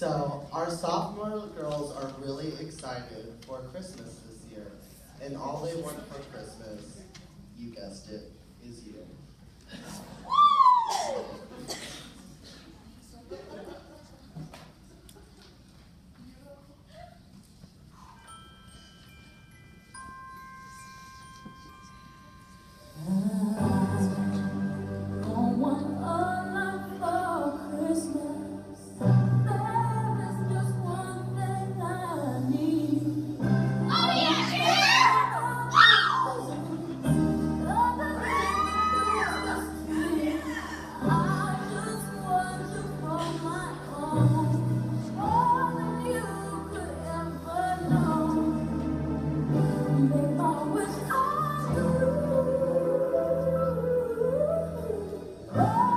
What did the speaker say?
So our sophomore girls are really excited for Christmas this year. And all they want for Christmas, you guessed it, is you. Thank.